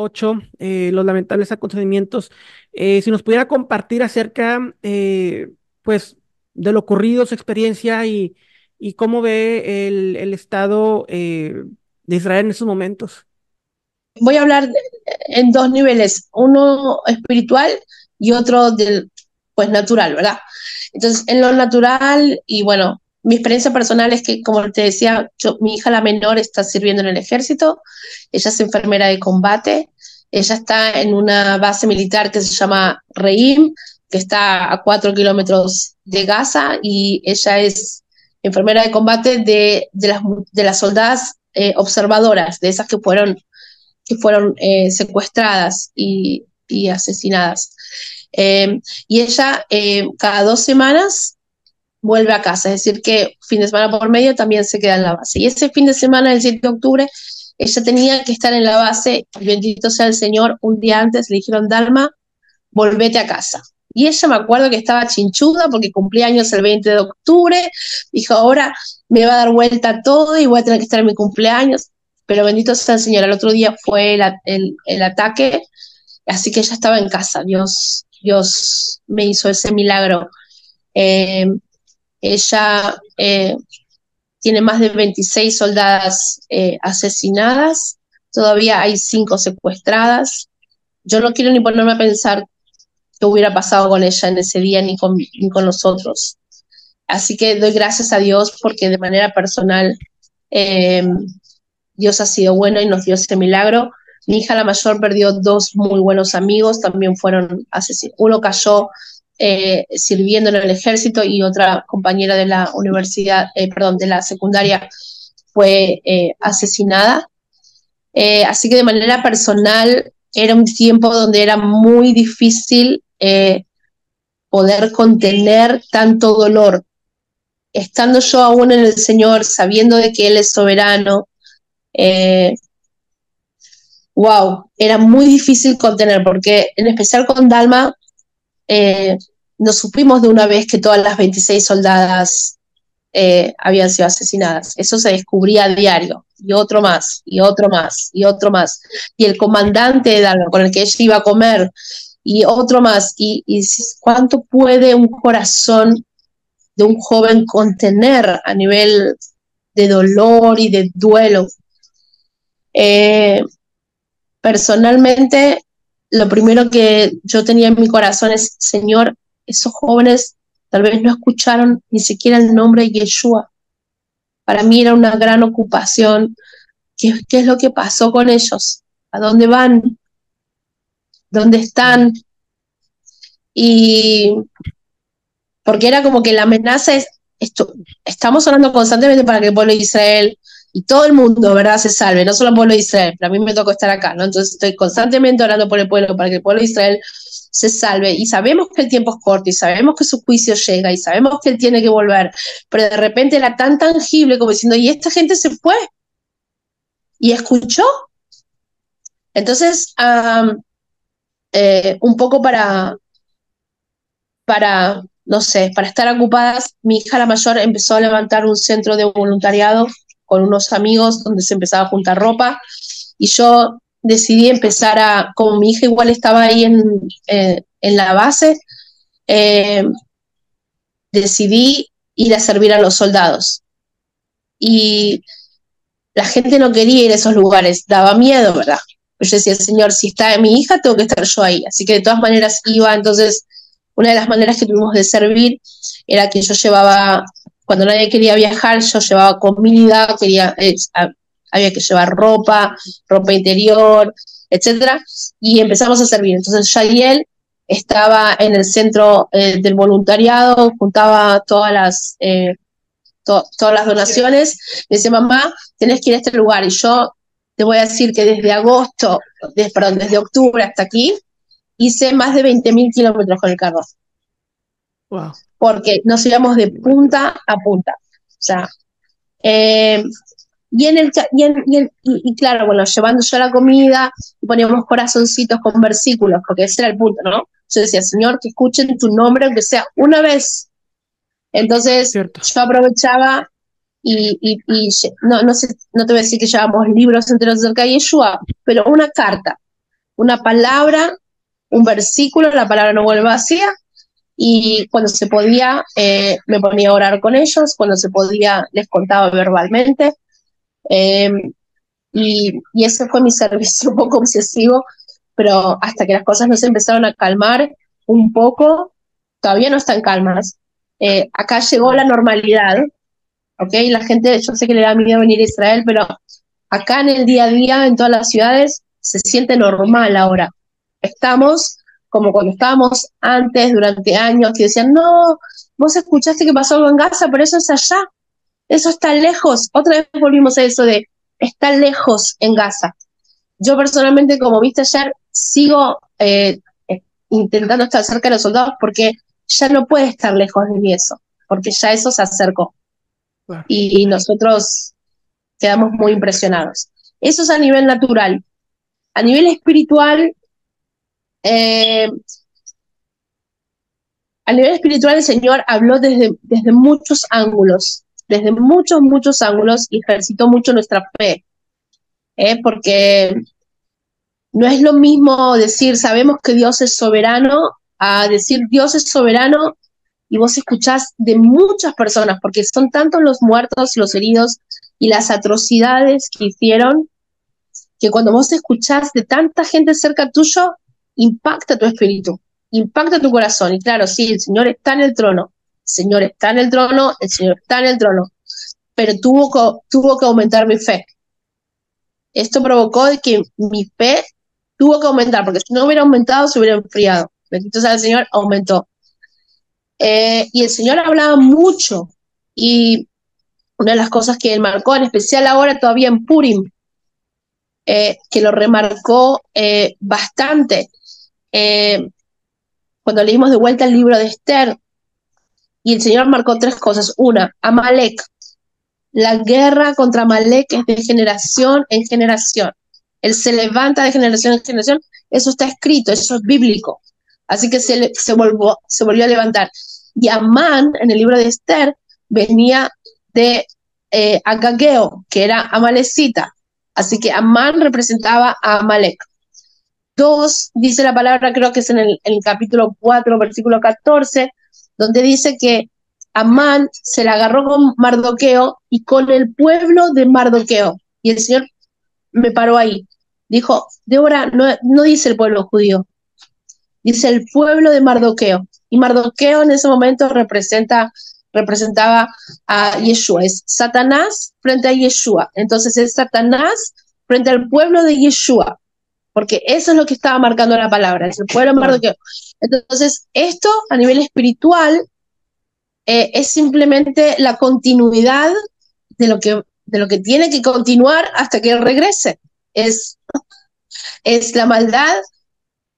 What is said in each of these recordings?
8, eh, los lamentables acontecimientos, eh, si nos pudiera compartir acerca, pues, de lo ocurrido, su experiencia y, y cómo ve el, el estado de Israel en esos momentos. Voy a hablar en dos niveles, uno espiritual y otro del, pues, natural, ¿verdad? Entonces, en lo natural, y bueno, mi experiencia personal es que, como te decía, mi hija la menor está sirviendo en el ejército, ella es enfermera de combate, ella está en una base militar que se llama Reim, que está a cuatro kilómetros de Gaza, y ella es enfermera de combate de, de, las, de las soldadas eh, observadoras, de esas que fueron, que fueron eh, secuestradas y, y asesinadas. Eh, y ella cada dos semanas vuelve a casa, es decir, que fin de semana por medio también se queda en la base. Y ese fin de semana, el 7 de octubre, ella tenía que estar en la base, bendito sea el Señor, un día antes le dijeron, Dalma, volvete a casa. Y ella me acuerdo que estaba chinchuda porque cumplía años el 20 de octubre, dijo, ahora me va a dar vuelta todo y voy a tener que estar en mi cumpleaños. Pero bendito sea el Señor, el otro día fue el, ataque, así que ella estaba en casa, Dios, Dios me hizo ese milagro. Eh, ella eh, tiene más de 26 soldadas eh, asesinadas, todavía hay cinco secuestradas. Yo no quiero ni ponerme a pensar qué hubiera pasado con ella en ese día ni con, ni con nosotros. Así que doy gracias a Dios porque de manera personal eh, Dios ha sido bueno y nos dio ese milagro. Mi hija la mayor perdió dos muy buenos amigos, también fueron asesinados. Uno cayó eh, sirviendo en el ejército y otra compañera de la universidad, eh, perdón, de la secundaria fue eh, asesinada. así que de manera personal era un tiempo donde era muy difícil poder contener tanto dolor. Estando yo aún en el Señor, sabiendo de que Él es soberano, wow, era muy difícil contener, porque en especial con Dalma, eh, nos supimos de una vez que todas las 26 soldadas eh, habían sido asesinadas. Eso se descubría a diario, y otro más, y otro más, y otro más. Y el comandante de Dalma, con el que ella iba a comer, y otro más. Y, cuánto puede un corazón de un joven contener a nivel de dolor y de duelo. Eh, personalmente, lo primero que yo tenía en mi corazón es, Señor, esos jóvenes tal vez no escucharon ni siquiera el nombre de Yeshua. Para mí era una gran ocupación. ¿Qué, es lo que pasó con ellos? ¿A dónde van? ¿Dónde están? Y porque era como que la amenaza es, esto, estamos hablando constantemente para que el pueblo de Israel y todo el mundo, ¿verdad?, se salve, no solo el pueblo de Israel, pero a mí me tocó estar acá, ¿no? Entonces estoy constantemente orando por el pueblo, para que el pueblo de Israel se salve, y sabemos que el tiempo es corto, y sabemos que su juicio llega, y sabemos que él tiene que volver, pero de repente era tan tangible como diciendo, y esta gente se fue, y escuchó. Entonces, eh, un poco para, para, no sé, para estar ocupadas, mi hija la mayor empezó a levantar un centro de voluntariado con unos amigos donde se empezaba a juntar ropa. Y yo decidí empezar a, como mi hija igual estaba ahí en, eh, en la base, eh, decidí ir a servir a los soldados. Y la gente no quería ir a esos lugares, daba miedo, ¿verdad? Pues yo decía, Señor, si está mi hija, tengo que estar yo ahí. Así que de todas maneras iba, entonces una de las maneras que tuvimos de servir era que yo llevaba cuando nadie quería viajar, yo llevaba comida, quería, eh, había que llevar ropa, ropa interior, etcétera, y empezamos a servir. Entonces Yaliel estaba en el centro eh, del voluntariado, juntaba todas las, eh, todas las donaciones, me decía, mamá, tenés que ir a este lugar, y yo te voy a decir que desde agosto, perdón, desde octubre hasta aquí, hice más de 20.000 kilómetros con el carro. Wow porque nos íbamos de punta a punta. O sea, eh, y, en el, y, claro, bueno, llevando yo la comida, poníamos corazoncitos con versículos, porque ese era el punto, ¿no? Yo decía, Señor, que escuchen tu nombre, aunque sea una vez. Entonces, yo aprovechaba y, no, no, sé, no te voy a decir que llevamos libros enteros acerca de Yeshua, pero una carta. una palabra, un versículo, la palabra no vuelve vacía, y cuando se podía eh, me ponía a orar con ellos, cuando se podía les contaba verbalmente, em, y, y ese fue mi servicio un poco obsesivo, pero hasta que las cosas no se empezaron a calmar un poco, todavía no están calmas. Eh, acá llegó la normalidad, ¿ok? La gente, yo sé que le da miedo venir a Israel, pero acá en el día a día, en todas las ciudades, se siente normal ahora. Estamos como cuando estábamos antes, durante años, que decían, no, vos escuchaste que pasó algo en Gaza, pero eso es allá, eso está lejos. Otra vez volvimos a eso de, está lejos en Gaza. Yo personalmente, como viste ayer, sigo eh, intentando estar cerca de los soldados porque ya no puede estar lejos de mí eso, porque ya eso se acercó. Y, nosotros quedamos muy impresionados. Eso es a nivel natural. A nivel espiritual, eh, a nivel espiritual el Señor habló desde, desde muchos ángulos, desde muchos, muchos ángulos y ejercitó mucho nuestra fe. ¿eh? Porque no es lo mismo decir, sabemos que Dios es soberano, a decir Dios es soberano y vos escuchás de muchas personas, porque son tantos los muertos, los heridos y las atrocidades que hicieron, que cuando vos escuchás de tanta gente cerca tuyo, impacta tu espíritu, impacta tu corazón. Y claro, sí, el Señor está en el trono, Señor está en el trono, el Señor está en el trono, pero tuvo que, tuvo que aumentar mi fe. Esto provocó que mi fe tuvo que aumentar, porque si no hubiera aumentado, se hubiera enfriado. Bendito sea el Señor, aumentó. Eh, y el Señor hablaba mucho. Y una de las cosas que él marcó, en especial ahora todavía en Purim, eh, que lo remarcó eh, bastante. cuando leímos de vuelta el libro de Esther, y el Señor marcó tres cosas. Una, Amalek. La guerra contra Amalek es de generación en generación. Él se levanta de generación en generación. Eso está escrito, eso es bíblico. Así que se, se, volvió, se volvió a levantar. Y Amán, en el libro de Esther, venía de eh, Agageo, que era Amalecita. Así que Amán representaba a Amalek. Dos, dice la palabra, creo que es en el, en el capítulo 4, versículo 14, donde dice que Amán se la agarró con Mardoqueo y con el pueblo de Mardoqueo. Y el Señor me paró ahí. Dijo, Débora, no, no dice el pueblo judío, dice el pueblo de Mardoqueo. Y Mardoqueo en ese momento representa, representaba a Yeshua, es Satanás frente a Yeshua. Entonces es Satanás frente al pueblo de Yeshua, porque eso es lo que estaba marcando la palabra, es el pueblo Mardoqueo. Entonces, esto a nivel espiritual eh, es simplemente la continuidad de lo que de lo que tiene que continuar hasta que él regrese. Es, es la maldad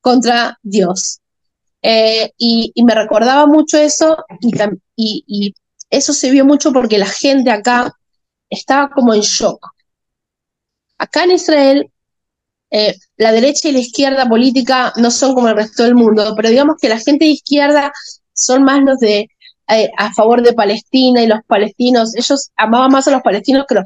contra Dios. Eh, y, me recordaba mucho eso y, y, eso se vio mucho porque la gente acá estaba como en shock. Acá en Israel, eh, la derecha y la izquierda política no son como el resto del mundo, pero digamos que la gente de izquierda son más los de eh, a favor de Palestina y los palestinos, ellos amaban más a los palestinos que los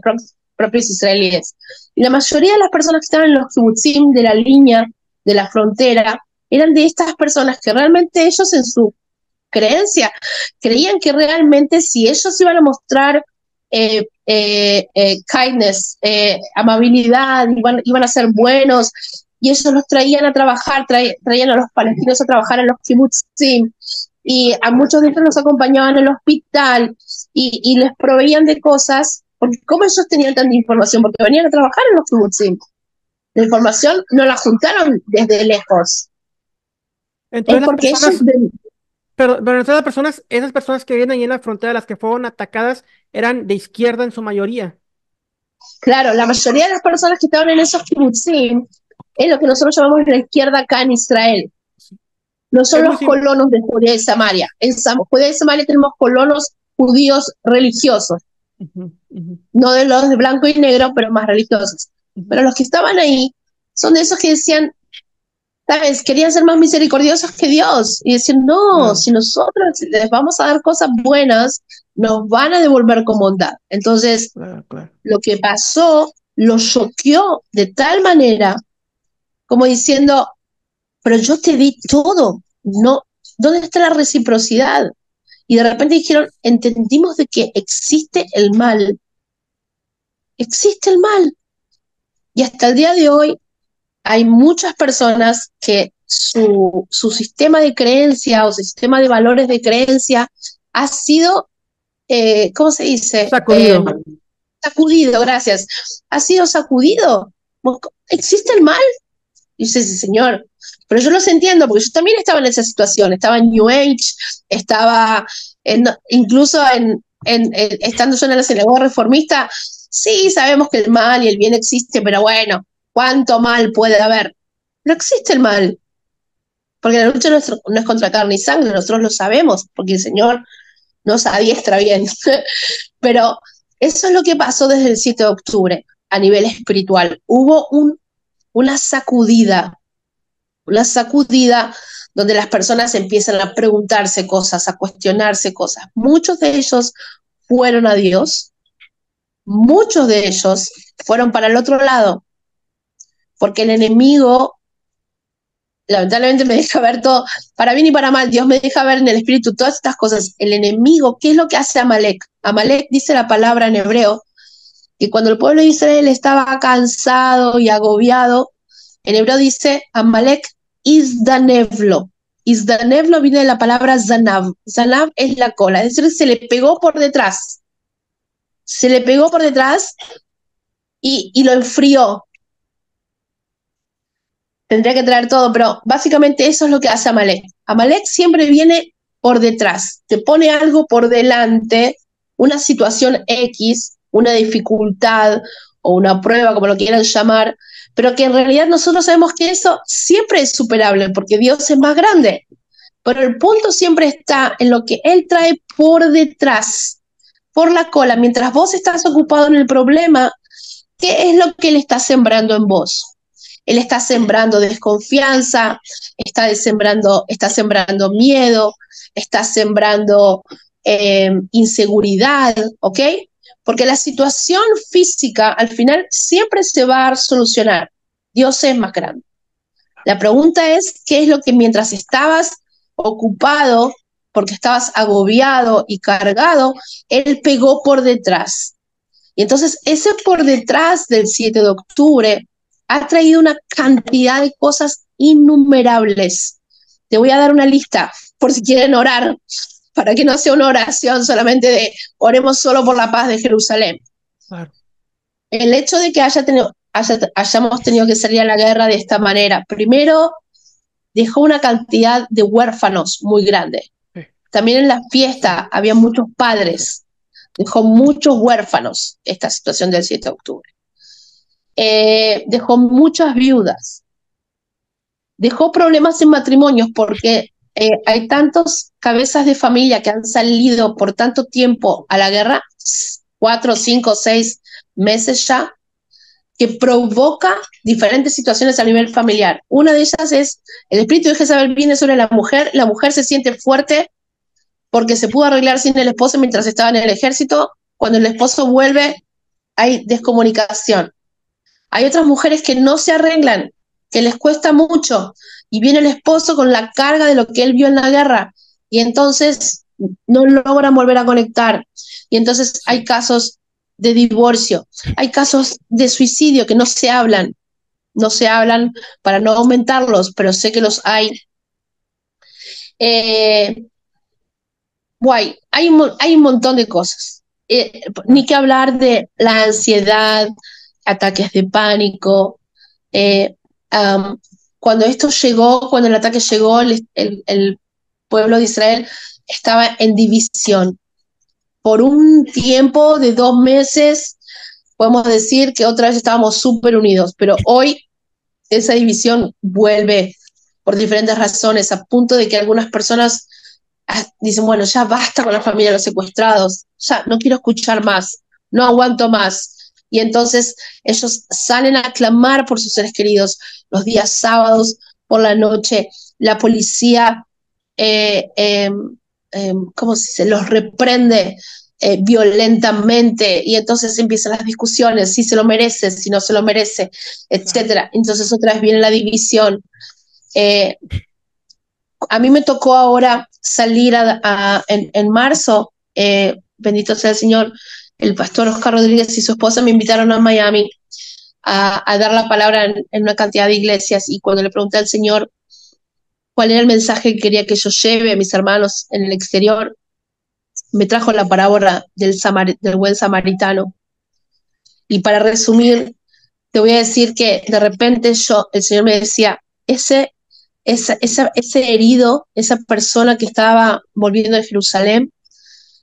propios israelíes. Y la mayoría de las personas que estaban en los kibbutzim de la línea de la frontera eran de estas personas que realmente ellos en su creencia creían que realmente si ellos iban a mostrar eh, eh, kindness, amabilidad, iban, iban a ser buenos, y ellos los traían a trabajar, traían a los palestinos a trabajar en los kibbutzim, y a muchos de ellos los acompañaban al hospital y, les proveían de cosas, porque ¿cómo ellos tenían tanta información? Porque venían a trabajar en los kibbutzim. La información no la juntaron desde lejos. Entonces, es porque personas, pero, pero esas personas, esas personas que vienen ahí en la frontera, las que fueron atacadas, eran de izquierda en su mayoría. Claro, la mayoría de las personas que estaban en esos kibbutzim es lo que nosotros llamamos la izquierda acá en Israel. No son los colonos de Judea y Samaria. En Judea y Samaria tenemos colonos judíos religiosos. No de los de blanco y negro, pero más religiosos. Pero los que estaban ahí son de esos que decían, ¿sabes? Querían ser más misericordiosos que Dios. Y decían, no, si nosotros les vamos a dar cosas buenas, nos van a devolver con bondad. Entonces, lo que pasó lo choqueó de tal manera como diciendo, pero yo te di todo, no, ¿dónde está la reciprocidad? Y de repente dijeron, entendimos de que existe el mal, existe el mal. Y hasta el día de hoy hay muchas personas que su, su sistema de creencia o su sistema de valores de creencia ha sido, eh, ¿cómo se dice? Sacudido. Eh, sacudido, gracias. Ha sido sacudido. ¿Existe el mal? Y dice, sí, señor. Pero yo los entiendo, porque yo también estaba en esa situación. Estaba en New Age, estaba en, incluso en, en, estando yo en la sinagoga reformista. Sí, sabemos que el mal y el bien existe, pero bueno, ¿cuánto mal puede haber? No existe el mal. Porque la lucha no es, no es contra carne y sangre, nosotros lo sabemos, porque el Señor nos adiestra bien. pero eso es lo que pasó desde el 7 de octubre a nivel espiritual. Hubo un, una sacudida, una sacudida donde las personas empiezan a preguntarse cosas, a cuestionarse cosas. Muchos de ellos fueron a Dios, muchos de ellos fueron para el otro lado, porque el enemigo lamentablemente me deja ver todo, para bien y para mal, Dios me deja ver en el espíritu todas estas cosas. El enemigo, ¿qué es lo que hace Amalek? Amalek dice la palabra en hebreo, que cuando el pueblo de Israel estaba cansado y agobiado, en hebreo dice Amalek Isdanevlo. Isdanevlo viene de la palabra Zanav. Zanav es la cola, es decir, se le pegó por detrás. Se le pegó por detrás y, y lo enfrió, tendría que traer todo, pero básicamente eso es lo que hace Amalek. Amalek siempre viene por detrás, te pone algo por delante, una situación X, una dificultad o una prueba, como lo quieran llamar, pero que en realidad nosotros sabemos que eso siempre es superable porque Dios es más grande. Pero el punto siempre está en lo que Él trae por detrás, por la cola, mientras vos estás ocupado en el problema, ¿qué es lo que Él está sembrando en vos? Él está sembrando desconfianza, está sembrando, está sembrando miedo, está sembrando eh, inseguridad, ¿ok? Porque la situación física al final siempre se va a solucionar. Dios es más grande. La pregunta es, ¿qué es lo que mientras estabas ocupado, porque estabas agobiado y cargado, Él pegó por detrás? Y entonces ese por detrás del 7 de octubre ha traído una cantidad de cosas innumerables. Te voy a dar una lista por si quieren orar, para que no sea una oración solamente de oremos solo por la paz de Jerusalén. El hecho de que haya tenido, hayamos tenido que salir a la guerra de esta manera, primero dejó una cantidad de huérfanos muy grande. También en la fiesta había muchos padres, dejó muchos huérfanos esta situación del 7 de octubre. Eh, dejó muchas viudas, dejó problemas en matrimonios porque eh, hay tantos cabezas de familia que han salido por tanto tiempo a la guerra, cuatro, cinco, seis meses ya, que provoca diferentes situaciones a nivel familiar. Una de ellas es el espíritu de Jezabel viene sobre la mujer, la mujer se siente fuerte porque se pudo arreglar sin el esposo mientras estaba en el ejército, cuando el esposo vuelve hay descomunicación. Hay otras mujeres que no se arreglan, que les cuesta mucho, y viene el esposo con la carga de lo que él vio en la guerra, y entonces no logran volver a conectar. Y entonces hay casos de divorcio, hay casos de suicidio que no se hablan, no se hablan para no aumentarlos, pero sé que los hay. Eh, guay, hay, hay un montón de cosas. Eh, ni que hablar de la ansiedad, ataques de pánico. Eh, cuando esto llegó, cuando el ataque llegó, el, pueblo de Israel estaba en división. Por un tiempo de dos meses, podemos decir que otra vez estábamos súper unidos, pero hoy esa división vuelve por diferentes razones, a punto de que algunas personas ah, dicen, bueno, ya basta con la familia de los secuestrados, ya no quiero escuchar más, no aguanto más y entonces ellos salen a clamar por sus seres queridos los días sábados por la noche. La policía, eh, em, ¿cómo se? Los reprende eh, violentamente y entonces empiezan las discusiones, si se lo merece, si no se lo merece, etcétera. Entonces otra vez viene la división. Eh, a mí me tocó ahora salir en, marzo, eh, bendito sea el Señor, el pastor Oscar Rodríguez y su esposa me invitaron a Miami a, dar la palabra en, una cantidad de iglesias y cuando le pregunté al Señor cuál era el mensaje que quería que yo lleve a mis hermanos en el exterior, me trajo la parábola del, buen samaritano. Y para resumir, te voy a decir que de repente yo, el Señor me decía, ese, esa, ese herido, esa persona que estaba volviendo de Jerusalén,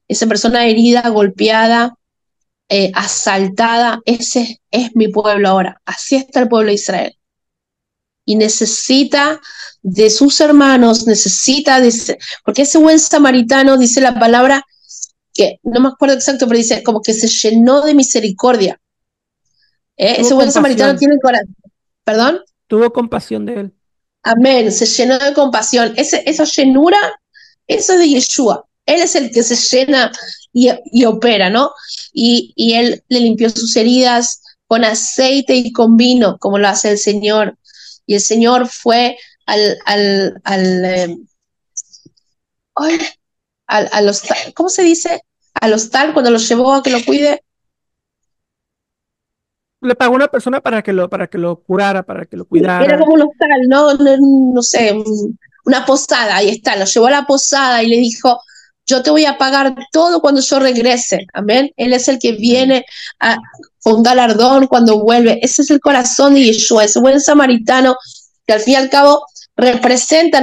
esa persona herida, golpeada, eh, asaltada, ese es mi pueblo ahora. Así está el pueblo de Israel. Y necesita de sus hermanos, necesita de... Porque ese buen samaritano, dice la palabra, que no me acuerdo exacto, pero dice como que se llenó de misericordia. ¿Eh? Ese buen samaritano tiene corazón. ¿Perdón? Tuvo compasión de él. Amén, se llenó de compasión. Ese, esa llenura, eso es de Yeshua. Él es el que se llena y, opera, ¿no? Y, y, él le limpió sus heridas con aceite y con vino, como lo hace el Señor. Y el Señor fue al, al, al, eh, al, al hostal, ¿cómo se dice? Al hostal cuando lo llevó a que lo cuide. Le pagó una persona para que lo, para que lo curara, para que lo cuidara. Era como un hostal, ¿no? No, sé, una posada, ahí está, lo llevó a la posada y le dijo, yo te voy a pagar todo cuando yo regrese. Amén. Él es el que viene a, con galardón cuando vuelve. Ese es el corazón de Yeshua, ese buen samaritano que al fin y al cabo representa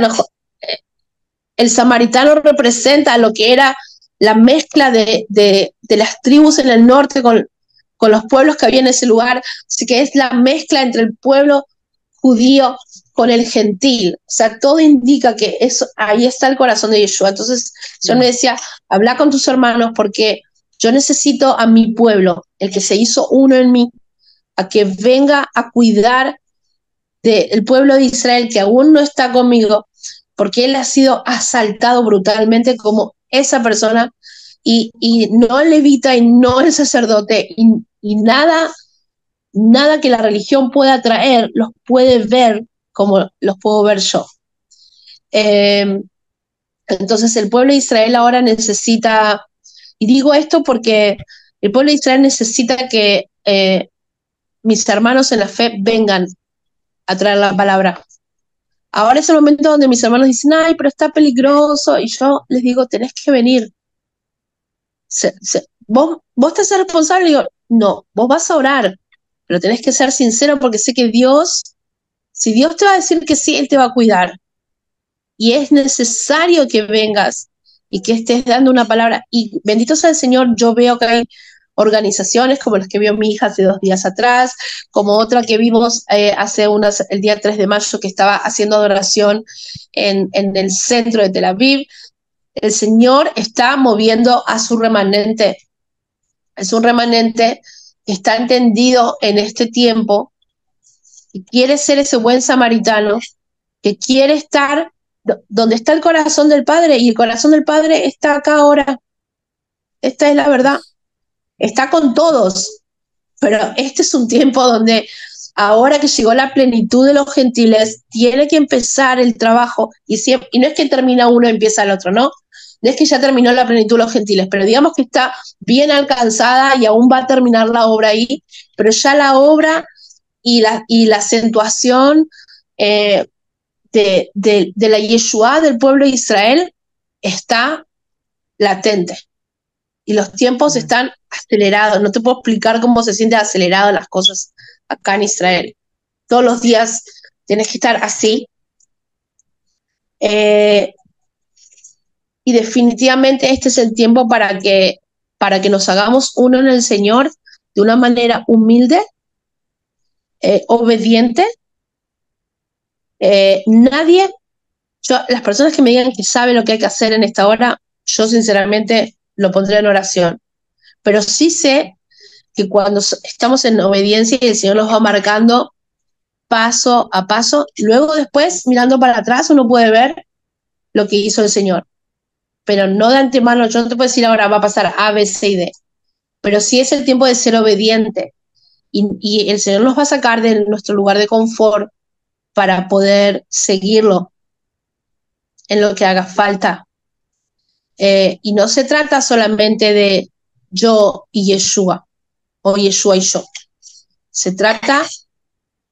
el samaritano representa lo que era la mezcla de, las tribus en el norte con, con los pueblos que había en ese lugar, así que es la mezcla entre el pueblo judío con el gentil. O sea, todo indica que eso, ahí está el corazón de Yeshua. Entonces, yo me decía, habla con tus hermanos porque yo necesito a mi pueblo, el que se hizo uno en mí, a que venga a cuidar del pueblo de Israel que aún no está conmigo, porque él ha sido asaltado brutalmente como esa persona y, no el levita y no el sacerdote y, nada, nada que la religión pueda traer los puede ver como los puedo ver yo. Eh, entonces el pueblo de Israel ahora necesita, y digo esto porque el pueblo de Israel necesita que eh, mis hermanos en la fe vengan a traer la palabra. Ahora es el momento donde mis hermanos dicen, ay, pero está peligroso. Y yo les digo, tenés que venir. ¿Vos, ¿Vos te haces responsable? Y digo, no, vos vas a orar, pero tenés que ser sincero porque sé que Dios, si Dios te va a decir que sí, Él te va a cuidar. Y es necesario que vengas y que estés dando una palabra. Y bendito sea el Señor, yo veo que hay organizaciones como las que vio mi hija hace dos días atrás, como otra que vimos eh, hace unas, el día 3 de mayo que estaba haciendo adoración en, en el centro de Tel Aviv. El Señor está moviendo a su remanente. Es un remanente que está entendido en este tiempo y quiere ser ese buen samaritano que quiere estar donde está el corazón del Padre y el corazón del Padre está acá ahora. Esta es la verdad está con todos, pero este es un tiempo donde ahora que llegó la plenitud de los gentiles, tiene que empezar el trabajo y, y no es que termina uno y empieza el otro, ¿no? No es que ya terminó la plenitud de los gentiles, pero digamos que está bien alcanzada y aún va a terminar la obra ahí, pero ya la obra y la, y la acentuación eh, de, de, de la Yeshua del pueblo de Israel está latente y los tiempos están acelerados. No te puedo explicar cómo se sienten aceleradas las cosas acá en Israel. Todos los días tienes que estar así. Eh, y definitivamente este es el tiempo para que, para que nos hagamos uno en el Señor de una manera humilde, eh, obediente. Eh, nadie, las personas que me digan que saben lo que hay que hacer en esta hora, yo sinceramente lo pondré en oración. Pero sí sé que cuando estamos en obediencia y el Señor los va marcando paso a paso, luego después, mirando para atrás, uno puede ver lo que hizo el Señor. pero no de antemano, yo no te puedo decir ahora va a pasar A, B, C y D, pero sí es el tiempo de ser obediente. Y, el Señor nos va a sacar de nuestro lugar de confort para poder seguirlo en lo que haga falta. Eh, y no se trata solamente de yo y Yeshua, o Yeshua y yo. Se trata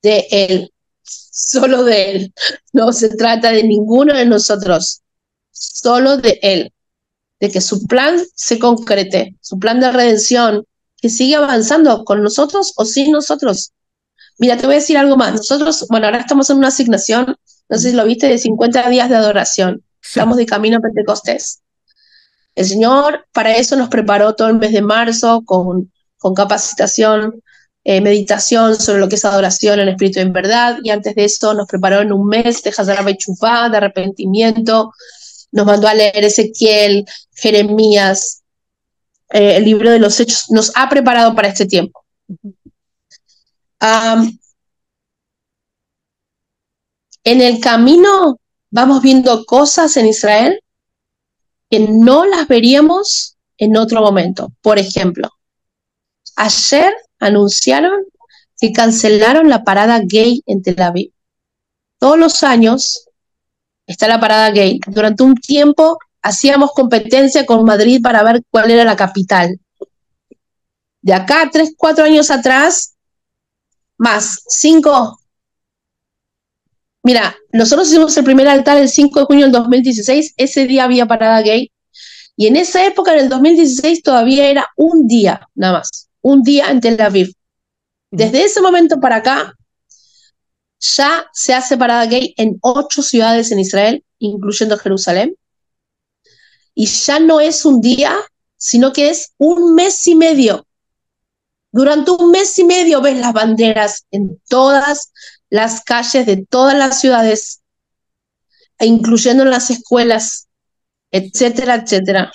de Él, solo de Él. No se trata de ninguno de nosotros, solo de Él. De que su plan se concrete, su plan de redención, que sigue avanzando con nosotros o sin nosotros. Mira, te voy a decir algo más. Nosotros, bueno, ahora estamos en una asignación, no sé si lo viste, de 50 días de adoración. Estamos de camino a Pentecostés. El Señor para eso nos preparó todo el mes de marzo con, con capacitación, eh, meditación sobre lo que es adoración en espíritu y en verdad. Y antes de eso nos preparó en un mes de Hazara Chufá, de arrepentimiento. Nos mandó a leer Ezequiel, Jeremías, eh, el libro de los hechos. Nos ha preparado para este tiempo en el camino vamos viendo cosas en Israel que no las veríamos en otro momento. Por ejemplo, ayer anunciaron que cancelaron la parada gay en Tel Aviv. Todos los años está la parada gay. Durante un tiempo hacíamos competencia con Madrid para ver cuál era la capital. De acá, tres, cuatro años atrás, más cinco. Mira, nosotros hicimos el primer altar el 5 de junio del 2016, ese día había parada gay, y en esa época, en el 2016, todavía era un día, nada más, un día en Tel Aviv. Desde ese momento para acá, ya se hace parada gay en ocho ciudades en Israel, incluyendo Jerusalén, y ya no es un día, sino que es un mes y medio. Durante un mes y medio ves las banderas en todas las calles de todas las ciudades, e incluyendo en las escuelas, etcétera, etcétera.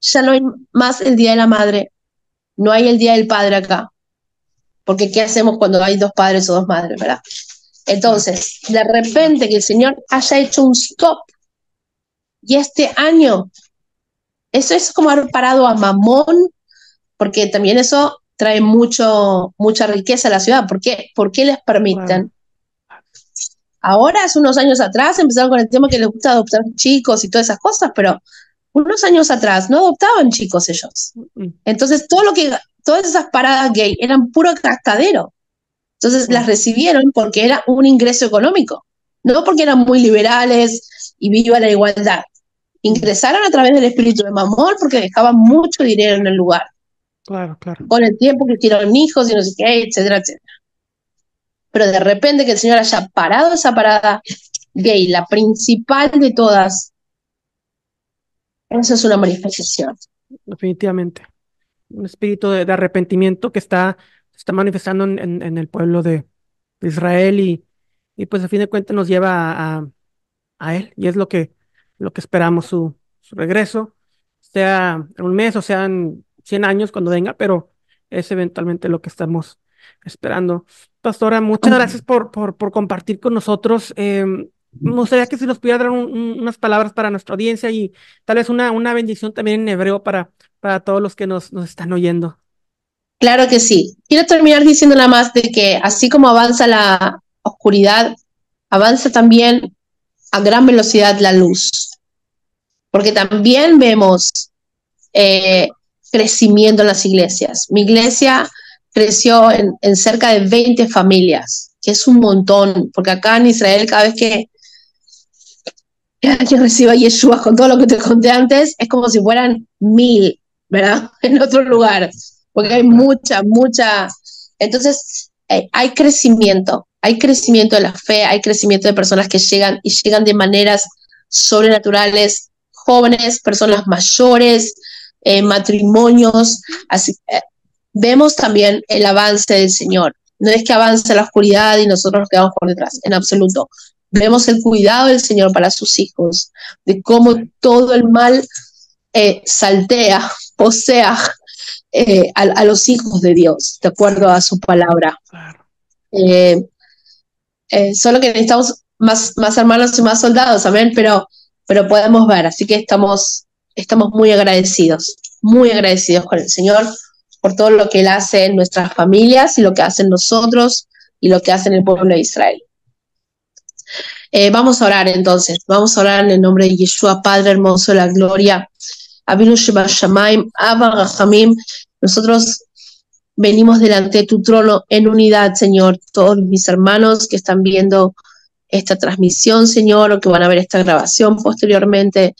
Ya no hay más el Día de la Madre, no hay el Día del Padre acá, porque ¿qué hacemos cuando hay dos padres o dos madres, verdad? Entonces, de repente que el Señor haya hecho un stop y este año, eso es como haber parado a Mamón, porque también eso trae mucho, mucha riqueza a la ciudad. ¿Por qué? ¿Por qué les permiten? Ahora, hace unos años atrás, empezaron con el tema que les gusta adoptar chicos y todas esas cosas, pero unos años atrás no adoptaban chicos ellos. Entonces, todo lo que, todas esas paradas gay eran puro gastadero. Entonces, las recibieron porque era un ingreso económico, no porque eran muy liberales y viva la igualdad. Ingresaron a través del espíritu de mamón porque dejaban mucho dinero en el lugar. Claro, claro. Con el tiempo que tiraron hijos y no sé qué, etcétera, etcétera. Pero de repente que el Señor haya parado esa parada gay, la principal de todas, eso es una manifestación. Definitivamente. Un espíritu de, arrepentimiento que está, está manifestando en, el pueblo de, Israel y, y, pues a fin de cuentas nos lleva a, a, Él y es lo que, lo que esperamos, su, su regreso, sea en un mes o sea en 100 años cuando venga, pero es eventualmente lo que estamos esperando. Pastora, muchas gracias por, por, por compartir con nosotros. Eh, me gustaría que si nos pudiera dar unas palabras para nuestra audiencia y tal vez una, una bendición también en hebreo para, para todos los que nos, nos están oyendo. Claro que sí. Quiero terminar diciendo nada más de que así como avanza la oscuridad, avanza también a gran velocidad la luz. Porque también vemos eh, crecimiento en las iglesias. Mi iglesia creció en, cerca de 20 familias, que es un montón, porque acá en Israel cada vez que alguien reciba Yeshua con todo lo que te conté antes, es como si fueran mil, ¿verdad? En otro lugar, porque hay mucha, mucha. Entonces, eh, hay crecimiento, hay crecimiento de la fe, hay crecimiento de personas que llegan y llegan de maneras sobrenaturales, jóvenes, personas mayores, eh, matrimonios. Así, eh, vemos también el avance del Señor. No es que avance la oscuridad y nosotros nos quedamos por detrás, en absoluto. Vemos el cuidado del Señor para sus hijos, de cómo todo el mal eh, saltea, posea a, los hijos de Dios, de acuerdo a su palabra. solo que necesitamos más, más hermanos y más soldados, amén, pero, pero podemos ver, así que estamos estamos muy agradecidos, muy agradecidos con el Señor por todo lo que Él hace en nuestras familias y lo que hace en nosotros y lo que hace en el pueblo de Israel. Eh, vamos a orar entonces, vamos a orar en el nombre de Yeshua, Padre hermoso de la gloria. Nosotros venimos delante de tu trono en unidad, Señor. Todos mis hermanos que están viendo esta transmisión, Señor, o que van a ver esta grabación posteriormente,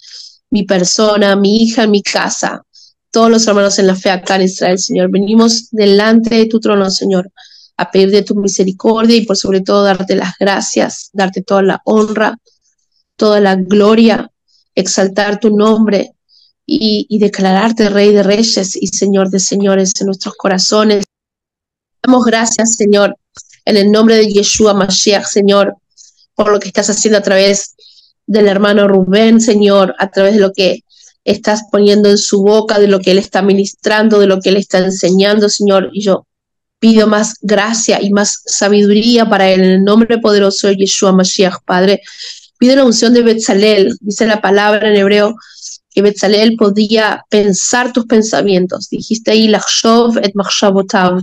mi persona, mi hija mi casa, todos los hermanos en la fe acá en Israel, Señor. Venimos delante de tu trono, Señor, a pedir de tu misericordia y por sobre todo darte las gracias, darte toda la honra, toda la gloria, exaltar tu nombre y, y declararte Rey de Reyes y Señor de Señores en nuestros corazones. Damos gracias, Señor, en el nombre de Yeshua Mashiach, Señor, por lo que estás haciendo a través del hermano Rubén, Señor, a través de lo que estás poniendo en su boca, de lo que Él está ministrando, de lo que Él está enseñando, Señor. Y yo pido más gracia y más sabiduría para Él en el nombre poderoso de Yeshua Mashiach, Padre. Pido la unción de Betzalel, dice la palabra en hebreo, que Betzalel podía pensar tus pensamientos. Dijiste ahí, Lachshov et Machshavotav.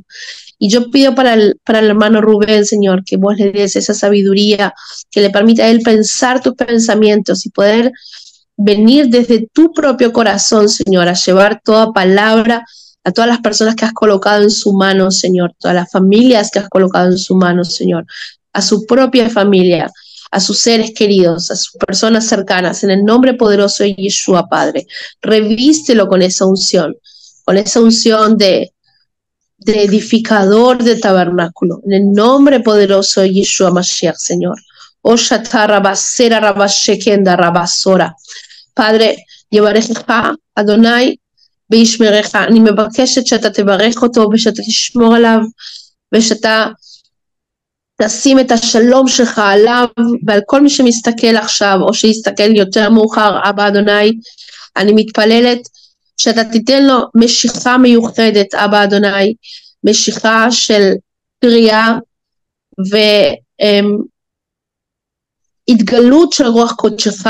Y yo pido para el, para el hermano Rubén, Señor, que vos le des esa sabiduría, que le permita a él pensar tus pensamientos y poder venir desde tu propio corazón, Señor, a llevar toda palabra a todas las personas que has colocado en su mano, Señor, todas las familias que has colocado en su mano, Señor, a su propia familia, a sus seres queridos, a sus personas cercanas, en el nombre poderoso de Yeshua, Padre. Revístelo con esa unción, con esa unción de, de edificador de tabernáculo, en el nombre poderoso de Yeshua Mashiach, Señor. Oshata rabasera rabashekenda rabasora. Padre, יברכך אדוני וישמרך. אני מבקשת שאתה תברך אותו ושאתה תשמור עליו ושאתה תשים את השלום שלך עליו ועל כל מי שמסתכל עכשיו או שיסתכל יותר מאוחר, אבא אדוני, אני מתפללת שאתה תיתן לו משיכה מיוחדת, אבא אדוני, משיכה של קריאה והתגלות של רוח קודשך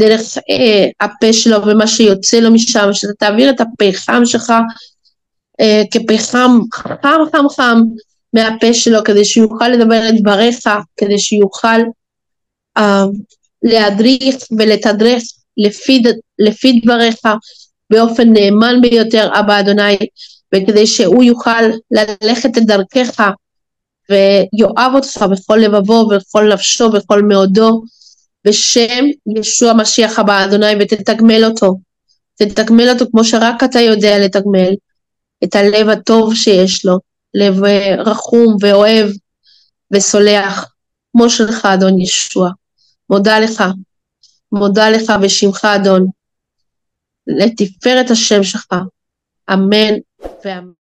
דרך אה, הפה שלו ומה שיוצא לו משם, שאתה תעביר את הפחם שלך אה, כפחם חם חם חם מהפה שלו, כדי שיוכל לדבר את דבריך, כדי שיוכל אה, להדריך ולתדרך לפי, לפי דבריך באופן נאמן ביותר, אבא אדוני, וכדי שהוא יוכל ללכת את דרכך ויאהב אותך בכל לבבו ובכל נפשו ובכל מאודו, בשם ישוע משיח הבא, אדוני, ותתגמל אותו. תתגמל אותו כמו שרק אתה יודע לתגמל, את הלב הטוב שיש לו, לב רחום ואוהב וסולח, כמו שלך, אדון ישוע. מודה לך, מודה לך בשמך, אדון, לתפארת השם שלך. אמן ואמן.